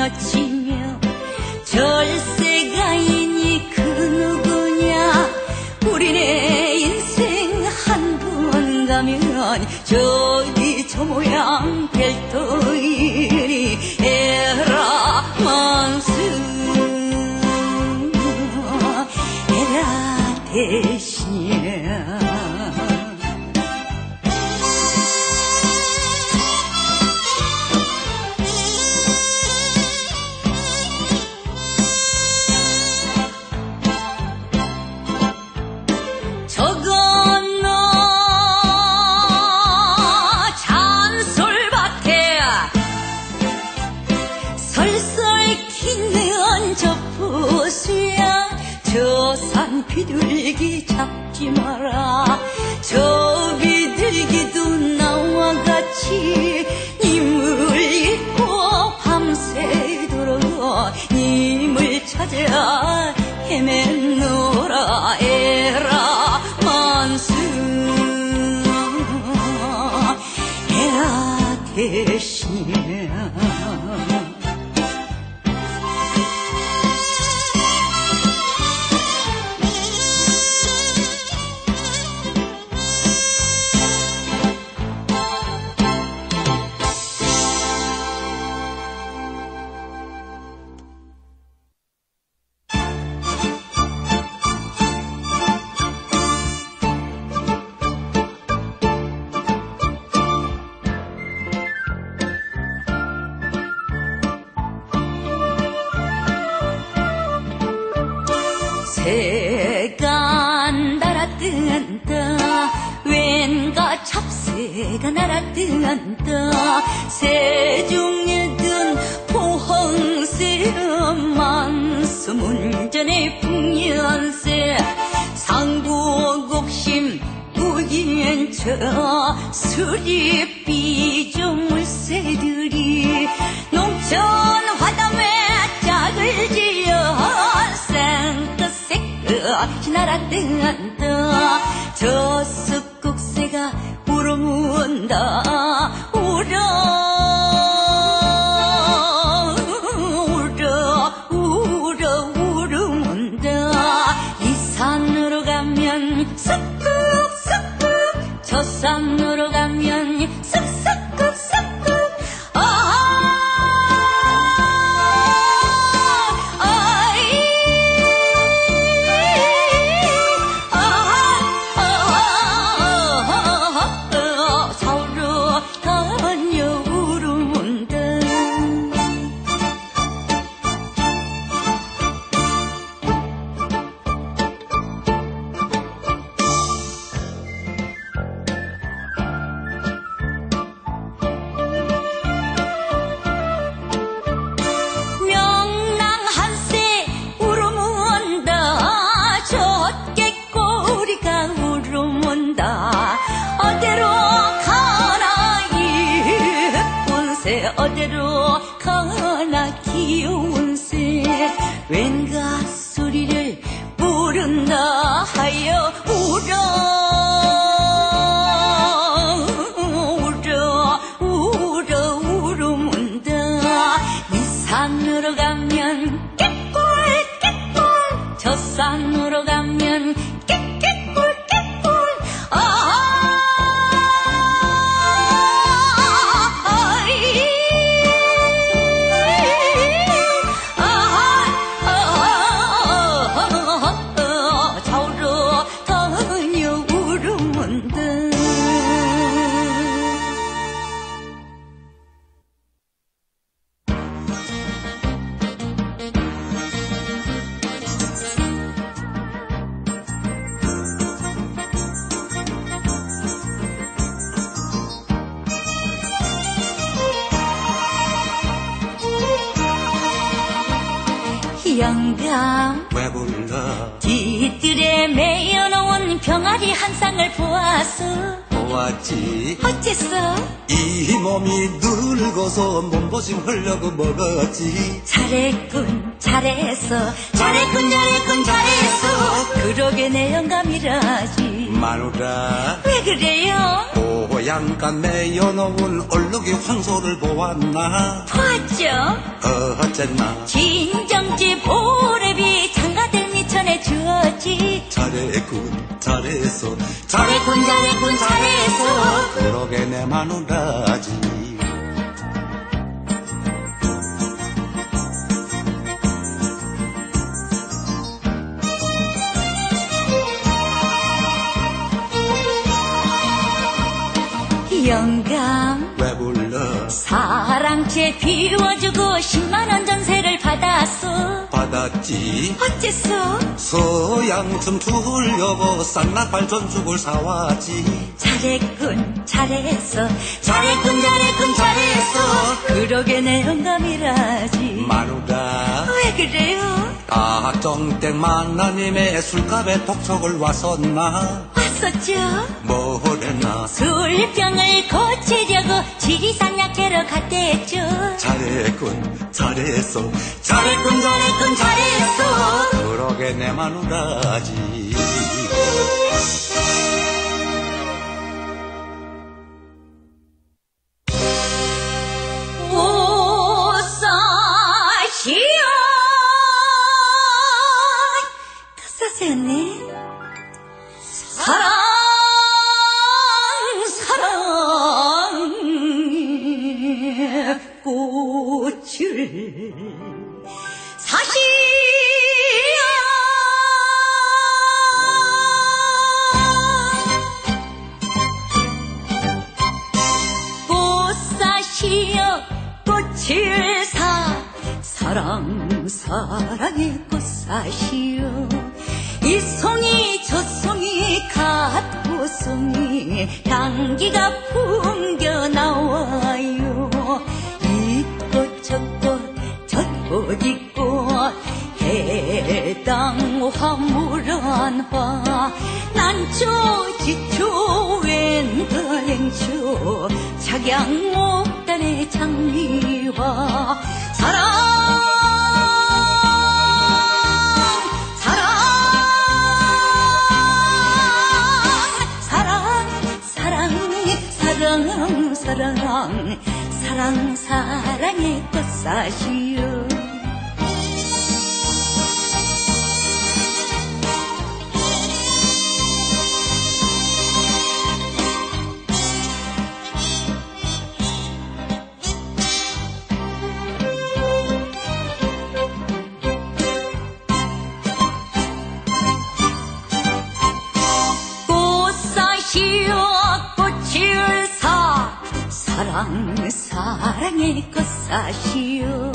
하며 절세가인이 그 누구냐? 우리네 인생 한 번 가면 저기 저 모양 별도 님을 찾아 날아뜬다. 왠가 잡새가 날아뜬다. 새중에든 포항새 만수문전의 풍년새 상부곡심 우인처 수리 비 조물새들이 농촌 화담에 짝을 지 어 생긋생긋이 날아뜬다 저 습국새가 울어문다. 울어 울어 울어 울어문다. 이 산으로 가면 쓱쓱쓱쓱 저 산으로 저 병아리 한 쌍을 보았어. 보았지. 어째서? 이 몸이 늙어서 몸보심 하려고 먹었지. 잘했군 잘했어. 잘했군 잘했군 잘했어. 그러게 내 영감이라지. 마누라. 왜 그래요? 고향가 내어놓은 얼룩이 황소를 보았나? 봤죠? 어쨌나? 진정집 오래비 전해주었지 잘했군 잘했어 잘했군 잘했군 잘했어 그러게 내 마누라지. 영감 왜 불러? 사랑채 비워주고 10만원 전세를 받았어 받았지. 어째서? 서양춤 추려고 쌍낙발 전 죽을 사왔지. 잘했군 잘했어. 잘했군 잘했군 잘했어. 그러게 내 영감이라지. 마누라. 왜 그래요? 딱정땡 만나님의 술값에 독촉을 왔었나? 왔었죠. 뭐랬나? 술병을 고치려고 지리산 약해러 갔댔죠. 잘했군 잘했어. 잘했군 잘했군 잘했어. 그러게 내 마누라지. 오사시오 가사세였네 사시오 꽃사시여 꽃을 사 사랑 사랑의 꽃사시여 이 송이 저 송이 같고 송이 향기가 풍겨 나와요 이꽃 해당 화물한 화 난초 지초 웬걸행초 착양목단의 장미화 사랑 사랑 사랑 사랑 사랑의 꽃사시요 사랑 사랑의 꽃사시오.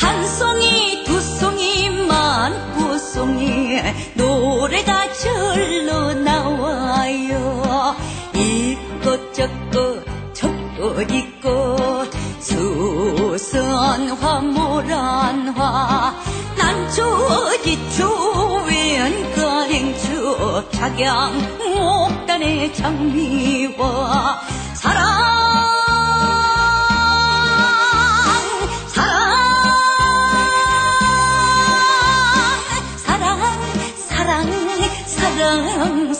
한 송이 두 송이 많고 송이 노래가 절로 나와요. 이 꽃 저꽃 저꽃 이꽃 수선 화 모란 화. 난초 지초 왼가행초 착양 목단의 장미와 사랑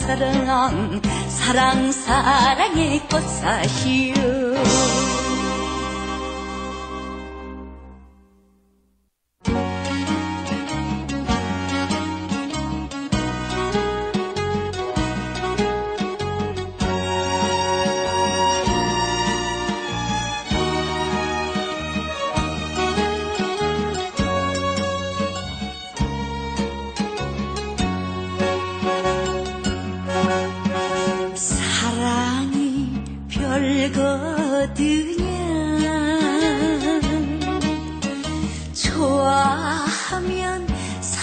사랑 사랑 사랑 사랑 사랑의 꽃사시여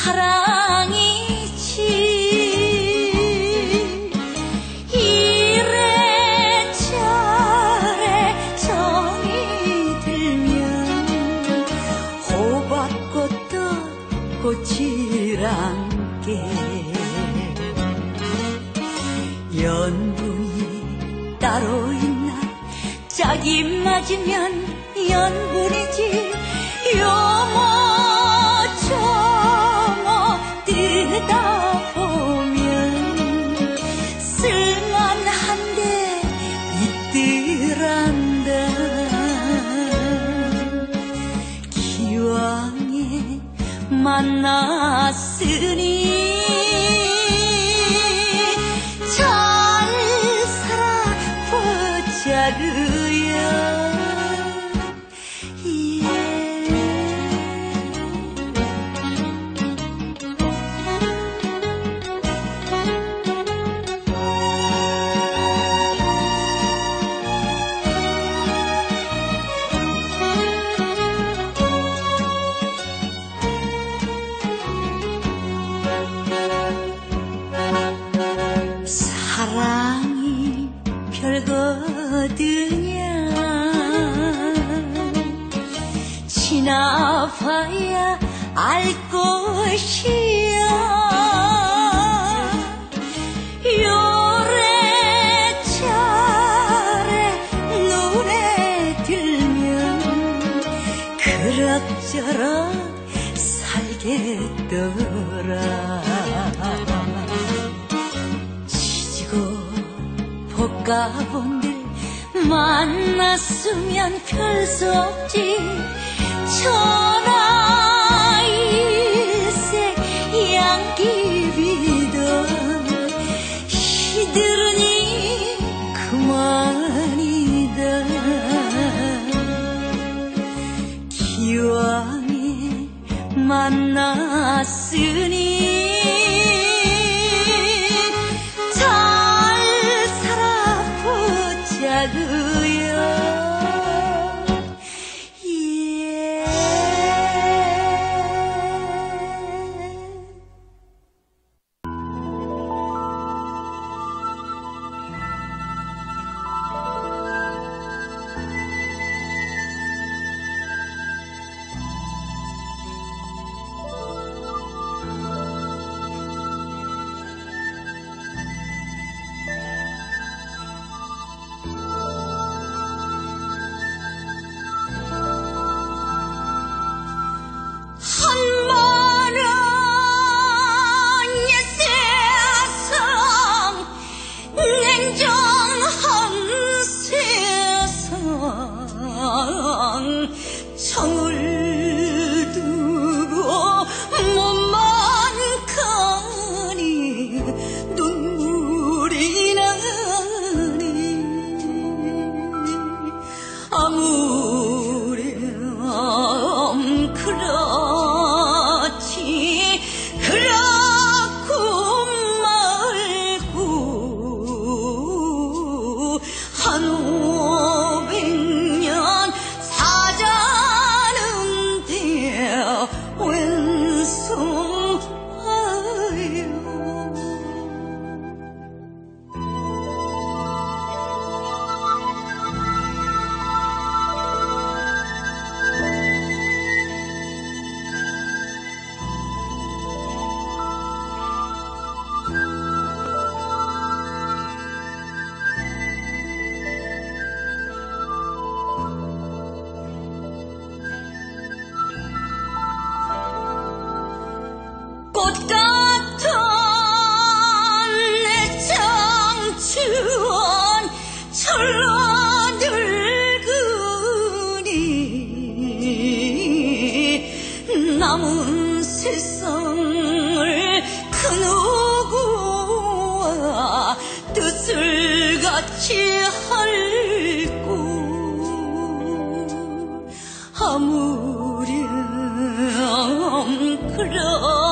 사랑이지 이래저래 정이 들면 호박꽃도 꽃이란 게 연분이 따로 있나 짝이 맞으면 연분이지 알 것이야. 요래차례 눈에 들면 그럭저럭 살겠더라. 지지고 볶아본들 만났으면 별 수 없지 천하일세 양귀비던 시들으니 그만이다. 기왕에 만났으 남은 세상을 그 누구와 뜻을 같이 할고 아무렴 그렇